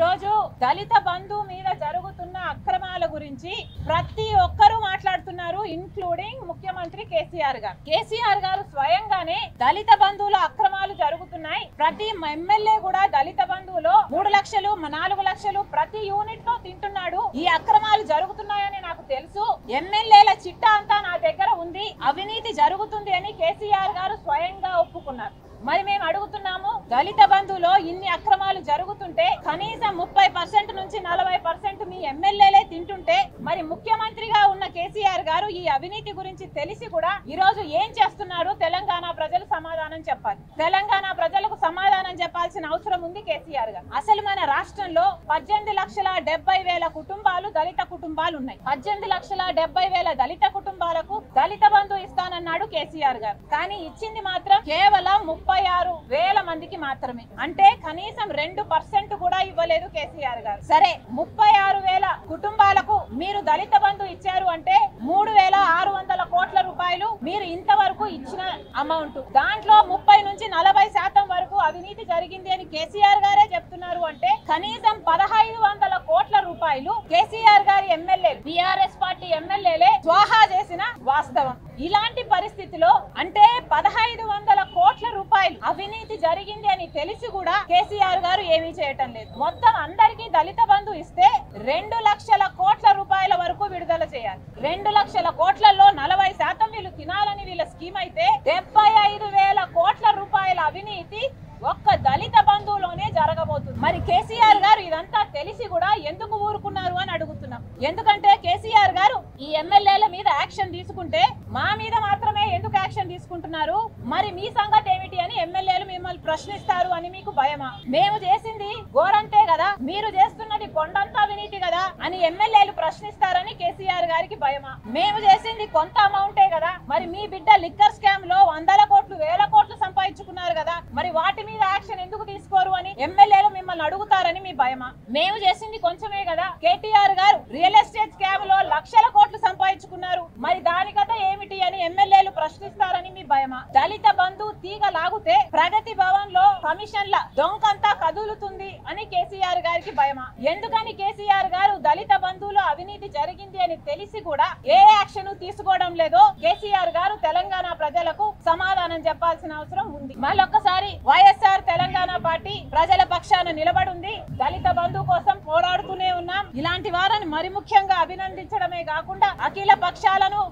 రోజు దళిత బంధు మీద జరుగుతున్న అక్రమాల గురించి ప్రతి ఒక్కరూ మాట్లాడుతున్నారు ఇన్క్లూడింగ్ ముఖ్యమంత్రి కేసీఆర్ గారు. కేసీఆర్ గారు స్వయంగానే దళిత బంధువుల అక్రమాలు జరుగుతున్నాయి. ప్రతి ఎమ్మెల్యే కూడా దళిత బంధువులో మూడు లక్షలు నాలుగు లక్షలు ప్రతి యూనిట్లో తింటున్నాడు. ఈ అక్రమాలు జరుగుతున్నాయని నాకు తెలుసు. ఎమ్మెల్యేల చిట్టా అంతా నా దగ్గర ఉంది అవినీతి జరుగుతుంది అని కేసీఆర్ గారు స్వయంగా ఒప్పుకున్నారు మరి మేము అడుగుతున్నాము దళిత బంధువులో ఇన్ని అక్రమాలు జరుగుతుంటే కనీసం ముప్పై పర్సెంట్ నుంచి నలభై పర్సెంట్ మీ ఎమ్మెల్యేలే తింటుంటే మరి ముఖ్యమంత్రిగా ఉన్న కేసీఆర్ గారు ఈ అవినీతి గురించి తెలిసి కూడా ఈ రోజు ఏం చేస్తున్నారు తెలంగాణ ప్రజలు సమాధానం చెప్పాలి. తెలంగాణ ప్రజలకు సమాధానం చెప్పాల్సిన అవసరం ఉంది కేసీఆర్ గారు. అసలు మన రాష్ట్రంలో పద్దెనిమిది లక్షల డెబ్బై వేల కుటుంబాలు దళిత కుటుంబాలు ఉన్నాయి. పద్దెనిమిది లక్షల డెబ్బై వేల దళిత కుటుంబాలకు దళిత బంధు ఇస్తానన్నాడు కేసీఆర్ గారు. కానీ ఇచ్చింది మాత్రం కేవలం ముప్పై ఆరు వేల మందికి మాత్రమే. అంటే కనీసం రెండు పర్సెంట్ కూడా ఇవ్వలేదు కేసీఆర్ గారు. సరే ముప్పై ఆరు వేల కుటుంబాలకు మీరు దళిత బంధు ఇచ్చారు అంటే మూడు వేల ఆరు వందల కోట్ల రూపాయలు మీరు ఇంతవరకు ఇచ్చిన అమౌంట్ దాంట్లో ముప్పై నుంచి నలభై శాతం వరకు అవినీతి జరిగింది అని కేసీఆర్ గారే చెప్తున్నారు అంటే కనీసం పదహైదు వందల కోట్ల రూపాయలు కేసీఆర్ గారి ఎమ్మెల్యే బిఆర్ఎస్ పార్టీ ఎమ్మెల్యేలే స్వాహా చేసిన వాస్తవం. ఇలాంటి పరిస్థితిలో అంటే పదహైదు వందల కోట్ల రూపాయలు అవినీతి జరిగింది అని తెలిసి కూడా కేసీఆర్ గారు ఏమీ చేయటం లేదు. మొత్తం అందరికీ దళిత బంధు ఇస్తే రెండు లక్షల కోట్ల రూపాయల వరకు విడుదల చేయాలి. రెండు లక్షల కోట్లలో నలభై శాతం వీళ్ళు తినాలని వీళ్ళ స్కీమ్ అయితే డెబ్బై ఐదు వేల కోట్ల రూపాయల అవినీతి ఒక్క దళిత బంధువులోనే జరగబోతుంది. మరి కేసీఆర్ గారు ఇదంతా తెలిసి కూడా ఎందుకు ఊరుకున్నారు అని అడుగుతున్నాం. ఎందుకంటే కేసీఆర్ గారు ఈ ఎమ్మెల్యేల మీద యాక్షన్ తీసుకుంటే మా మీద మాత్రమే ఎందుకు యాక్షన్ తీసుకుంటున్నారు? మరి మీ సంగతి ఏమిటి? ప్రశ్నిస్తారు అని మీకు భయమా? మేము చేసింది గోరంతే కదా? మీరు చేస్తున్నది కొండంతా అవినీతి కదా? అని ఎమ్మెల్యేలు ప్రశ్నిస్తారని కేసీఆర్ గారికి భయమా? మేము చేసింది కొంత అమౌంటే కదా? మరి మీ బిడ్డ లిక్కర్ స్కామ్లో వందల కోట్లు వేల కోట్లు సంపాదించుకున్నారు కదా? మరి వాటి మీద యాక్షన్ ఎందుకు తీసుకోరు అని ఎమ్మెల్యేలు మిమ్మల్ని అడుగుతారని మీ భయమా? మేము చేసింది కొంచెమే కదా? కేటీఆర్ గారు రియల్ ఎస్టేట్ స్కామ్లో లక్షల కోట్లు సంపాదించుకున్నారు మరి దానికత ఏమిటి అని ఎమ్మెల్యేలు ప్రశ్నిస్తారని మీ భయమా బంధు తీగ లాగుతే ప్రగతి భవన్లో కమిషన్ల దొంకంతా కదులుతుంది అని కేసీఆర్ గారికి భయమా? ఎందుకని కేసీఆర్ గారు దళిత బంధువులు అవినీతి జరిగింది అని తెలిసి కూడా ఏ యాక్షన్ తీసుకోవడం లేదో కేసీఆర్ గారు తెలంగాణ ప్రజలకు సమాధానం చెప్పాల్సిన అవసరం ఉంది. మళ్ళొక్కసారి వైఎస్ఆర్ తెలంగాణ పార్టీ ప్రజల పక్షాన నిలబడుంది. దళిత బంధు కోసం పోరాడుతూనే ఉన్నాం. ఇలాంటి వారిని మరి ముఖ్యంగా అభినందించడమే కాకుండా అఖిల పక్షాలను